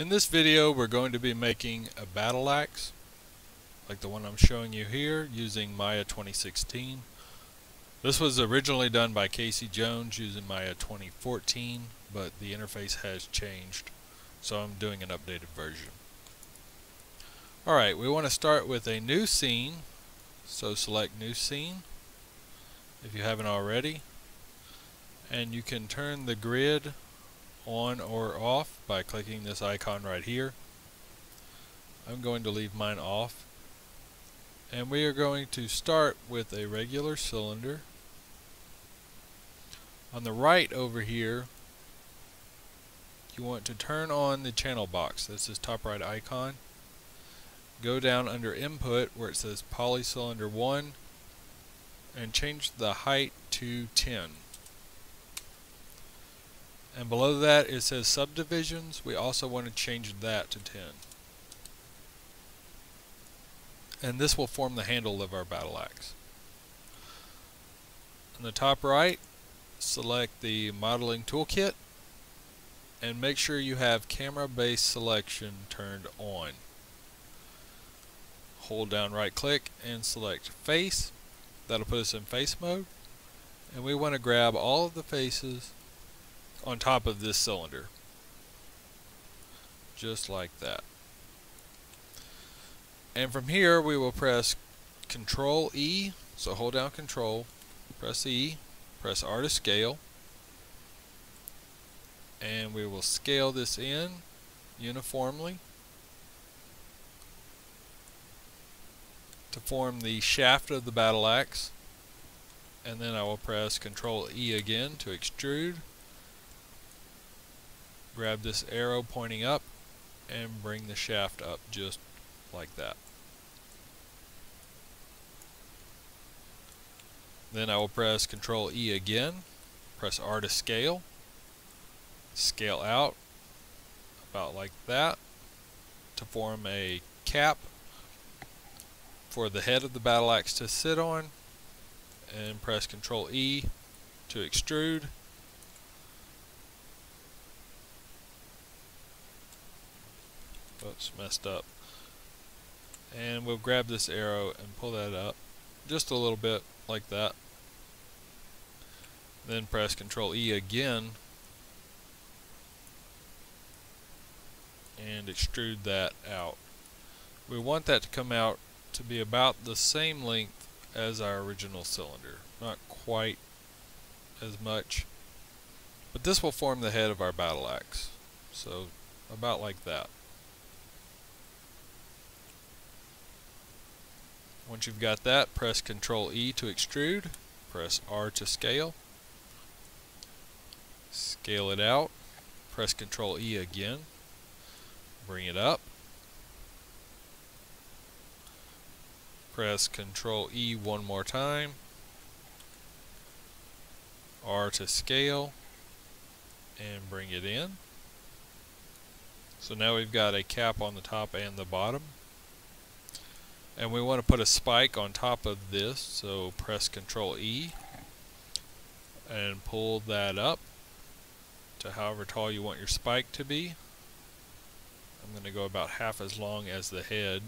In this video we're going to be making a battle axe like the one I'm showing you here using Maya 2016. This was originally done by Casey Jones using Maya 2014 but the interface has changed so I'm doing an updated version. Alright, we want to start with a new scene so select new scene if you haven't already and you can turn the grid on or off by clicking this icon right here. I'm going to leave mine off. And we are going to start with a regular cylinder. On the right over here, you want to turn on the channel box. That's this top right icon. Go down under input where it says polycylinder 1 and change the height to 10 and below that it says subdivisions. We also want to change that to 10 and this will form the handle of our battle axe. On the top right select the modeling toolkit and make sure you have camera based selection turned on. Hold down right click and select face. That'll put us in face mode. And we want to grab all of the faces on top of this cylinder. Just like that. And from here we will press Control E, so hold down Control, press E, press R to scale, and we will scale this in uniformly to form the shaft of the battle axe and then I will press Control E again to extrude grab this arrow pointing up and bring the shaft up just like that. Then I will press Control E again, press R to scale, scale out about like that to form a cap for the head of the battle axe to sit on and press Control E to extrude Oops, messed up. And we'll grab this arrow and pull that up just a little bit like that. Then press Control E again and extrude that out. We want that to come out to be about the same length as our original cylinder. Not quite as much. But this will form the head of our battle axe. So about like that. Once you've got that, press Control E to extrude, press R to scale, scale it out, press Control E again, bring it up, press Control E one more time, R to scale, and bring it in. So now we've got a cap on the top and the bottom and we want to put a spike on top of this so press Control E and pull that up to however tall you want your spike to be. I'm going to go about half as long as the head.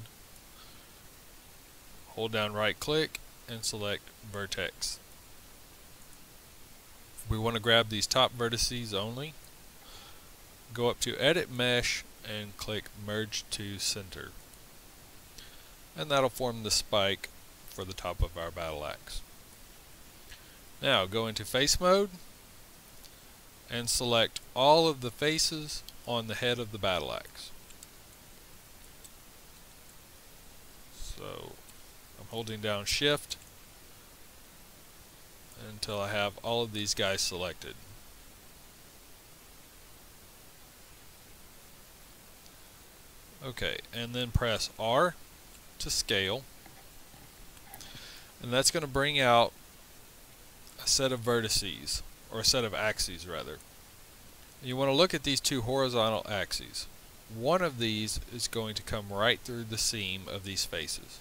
Hold down right click and select vertex. We want to grab these top vertices only. Go up to edit mesh and click merge to center and that'll form the spike for the top of our battle axe. Now go into face mode and select all of the faces on the head of the battle axe. So I'm holding down shift until I have all of these guys selected. Okay, and then press R to scale. And that's going to bring out a set of vertices, or a set of axes rather. You want to look at these two horizontal axes. One of these is going to come right through the seam of these faces.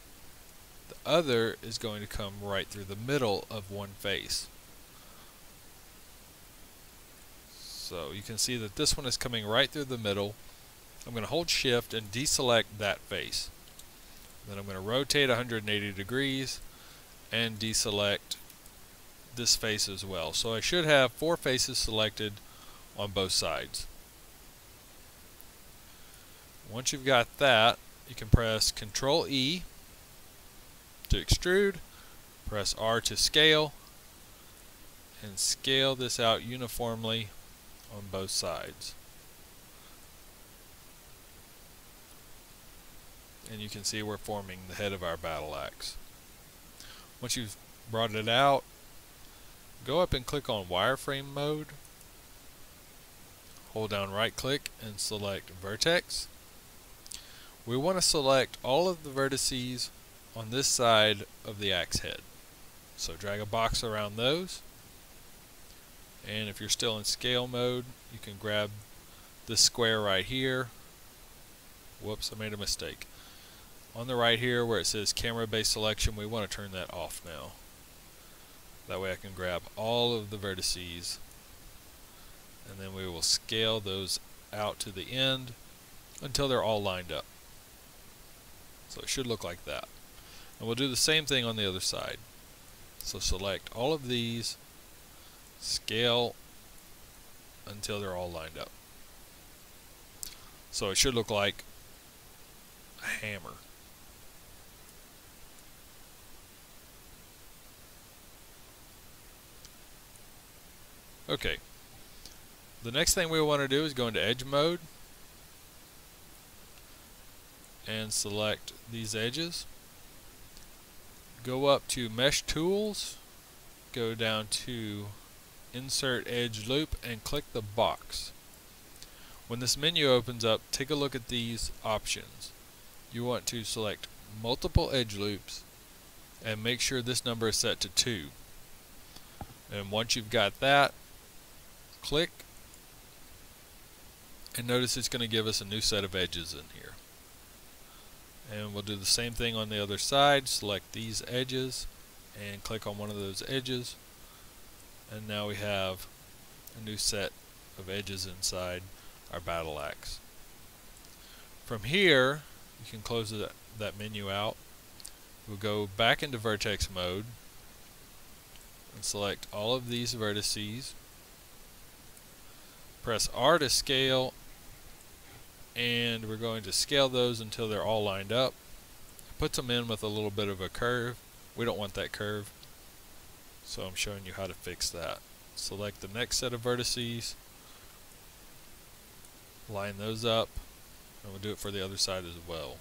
The other is going to come right through the middle of one face. So you can see that this one is coming right through the middle I'm going to hold shift and deselect that face. Then I'm going to rotate 180 degrees and deselect this face as well. So I should have four faces selected on both sides. Once you've got that, you can press Control E to extrude, press R to scale, and scale this out uniformly on both sides. And you can see we're forming the head of our battle axe. Once you've brought it out, go up and click on wireframe mode. Hold down right click and select vertex. We want to select all of the vertices on this side of the axe head. So drag a box around those. And if you're still in scale mode, you can grab this square right here. Whoops, I made a mistake. On the right here where it says camera based selection, we want to turn that off now. That way I can grab all of the vertices and then we will scale those out to the end until they're all lined up. So it should look like that. And we'll do the same thing on the other side. So select all of these, scale until they're all lined up. So it should look like a hammer. Okay. The next thing we want to do is go into edge mode and select these edges. Go up to mesh tools, go down to insert edge loop and click the box. When this menu opens up, take a look at these options. You want to select multiple edge loops and make sure this number is set to 2. And once you've got that, click and notice it's going to give us a new set of edges in here. And we'll do the same thing on the other side select these edges and click on one of those edges. And now we have a new set of edges inside our battle axe. From here you can close that, that menu out. We'll go back into vertex mode and select all of these vertices press R to scale and we're going to scale those until they're all lined up. Puts them in with a little bit of a curve. We don't want that curve. So I'm showing you how to fix that. Select the next set of vertices. Line those up and we'll do it for the other side as well.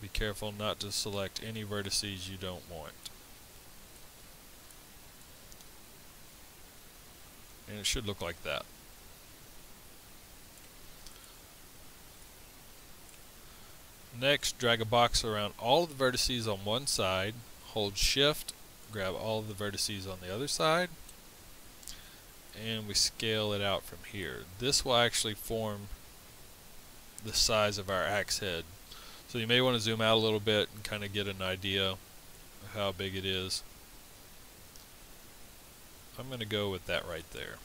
Be careful not to select any vertices you don't want. And it should look like that Next, drag a box around all of the vertices on one side, hold shift, grab all of the vertices on the other side, and we scale it out from here. This will actually form the size of our axe head. So you may want to zoom out a little bit and kind of get an idea of how big it is. I'm going to go with that right there.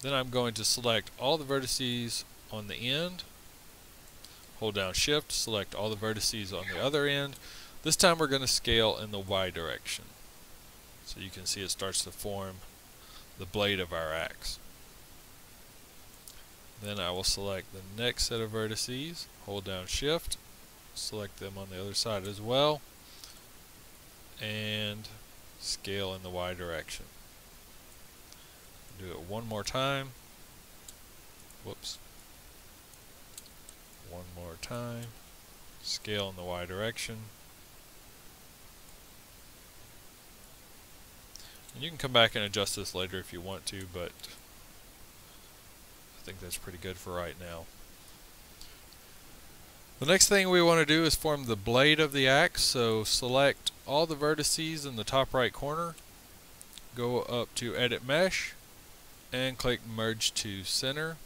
Then I'm going to select all the vertices on the end. Hold down shift, select all the vertices on the other end. This time we're going to scale in the Y direction. So you can see it starts to form the blade of our axe. Then I will select the next set of vertices, hold down shift, select them on the other side as well, and scale in the Y direction. Do it one more time. Whoops one more time. Scale in the Y direction. And you can come back and adjust this later if you want to, but I think that's pretty good for right now. The next thing we want to do is form the blade of the axe, so select all the vertices in the top right corner, go up to Edit Mesh, and click Merge to Center.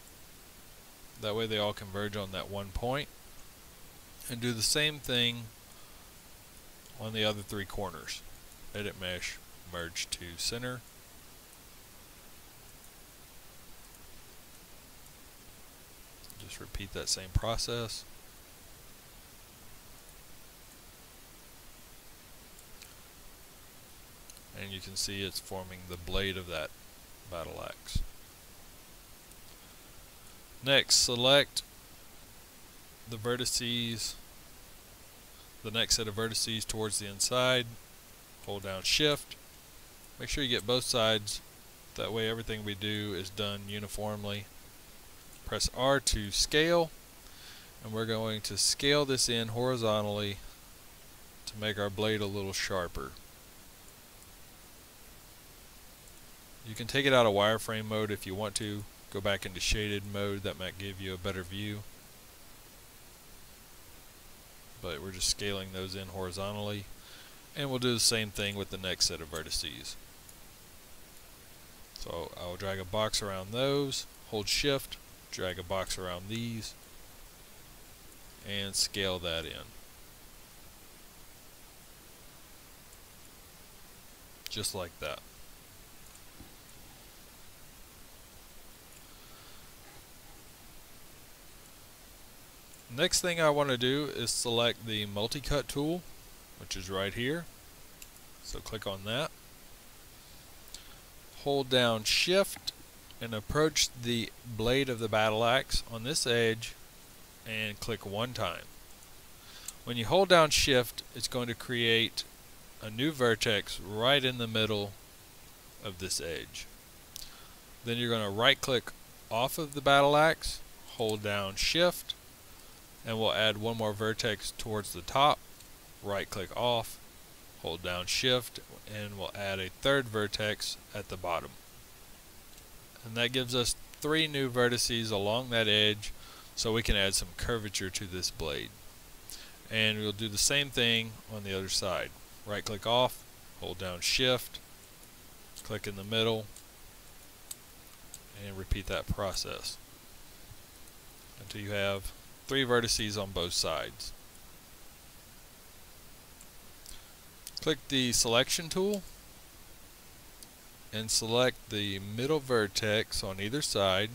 That way they all converge on that one point. And do the same thing on the other three corners. Edit mesh, merge to center. just repeat that same process. And you can see it's forming the blade of that battle axe. Next, select the vertices, the next set of vertices towards the inside. Hold down shift. Make sure you get both sides. That way everything we do is done uniformly. Press R to scale. And we're going to scale this in horizontally to make our blade a little sharper. You can take it out of wireframe mode if you want to. Go back into shaded mode, that might give you a better view. But we're just scaling those in horizontally. And we'll do the same thing with the next set of vertices. So I'll drag a box around those, hold shift, drag a box around these, and scale that in. Just like that. Next thing I want to do is select the multi-cut tool, which is right here. So click on that. Hold down shift and approach the blade of the battle axe on this edge and click one time. When you hold down shift, it's going to create a new vertex right in the middle of this edge. Then you're going to right click off of the battle axe, hold down shift, and we'll add one more vertex towards the top. Right click off hold down shift and we'll add a third vertex at the bottom. And that gives us three new vertices along that edge so we can add some curvature to this blade. And we'll do the same thing on the other side. Right click off hold down shift click in the middle and repeat that process until you have three vertices on both sides. Click the selection tool and select the middle vertex on either side.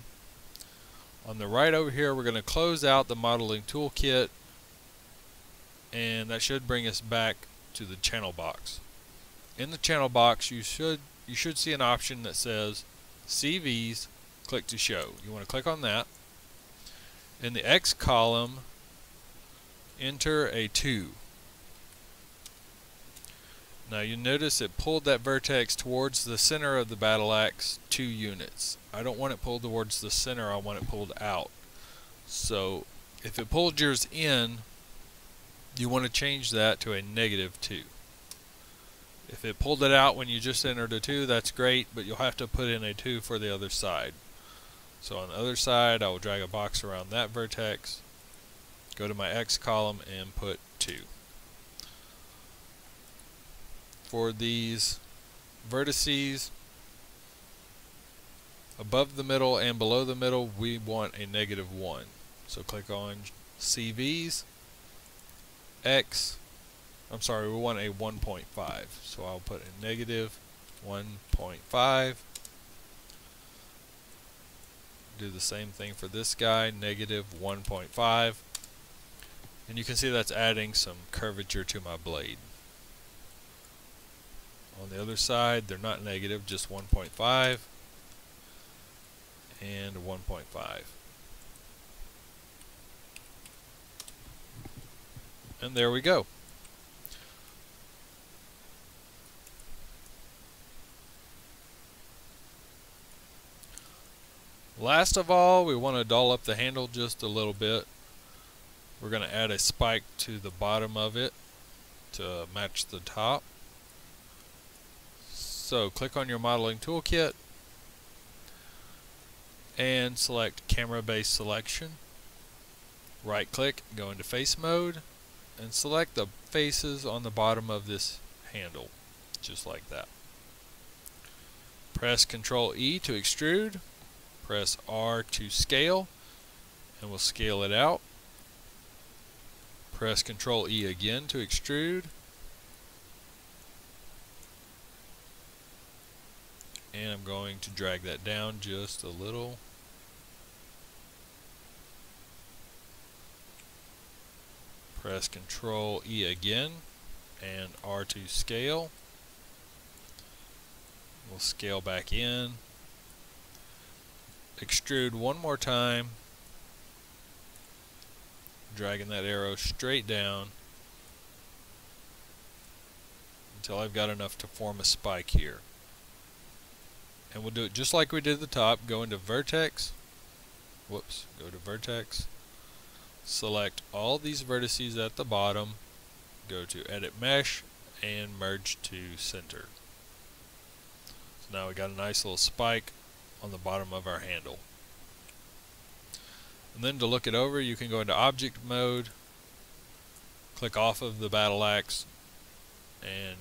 On the right over here we're going to close out the modeling toolkit and that should bring us back to the channel box. In the channel box you should you should see an option that says CVs click to show. You want to click on that in the X column, enter a 2. Now you notice it pulled that vertex towards the center of the battle axe 2 units. I don't want it pulled towards the center, I want it pulled out. So if it pulled yours in, you want to change that to a negative 2. If it pulled it out when you just entered a 2, that's great, but you'll have to put in a 2 for the other side. So on the other side, I will drag a box around that vertex, go to my X column and put 2. For these vertices, above the middle and below the middle, we want a negative 1. So click on CVs, X, I'm sorry, we want a 1.5. So I'll put a negative 1.5 do the same thing for this guy, negative 1.5. And you can see that's adding some curvature to my blade. On the other side, they're not negative, just 1.5 and 1.5. And there we go. Last of all, we want to doll up the handle just a little bit. We're going to add a spike to the bottom of it to match the top. So click on your modeling toolkit and select camera based selection. Right click, go into face mode and select the faces on the bottom of this handle just like that. Press Ctrl E to extrude press R to scale and we'll scale it out. Press Control E again to extrude. And I'm going to drag that down just a little. Press Control E again and R to scale. We'll scale back in. Extrude one more time. Dragging that arrow straight down until I've got enough to form a spike here. And we'll do it just like we did the top. Go into Vertex. Whoops. Go to Vertex. Select all these vertices at the bottom. Go to Edit Mesh and Merge to Center. So now we got a nice little spike on the bottom of our handle. And then to look it over, you can go into Object Mode, click off of the battle axe, and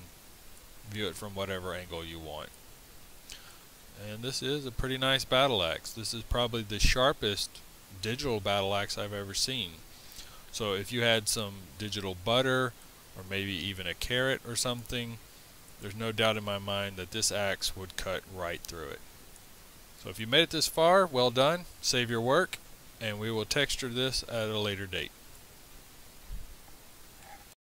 view it from whatever angle you want. And this is a pretty nice battle axe. This is probably the sharpest digital battle axe I've ever seen. So if you had some digital butter or maybe even a carrot or something, there's no doubt in my mind that this axe would cut right through it. So if you made it this far, well done. Save your work and we will texture this at a later date.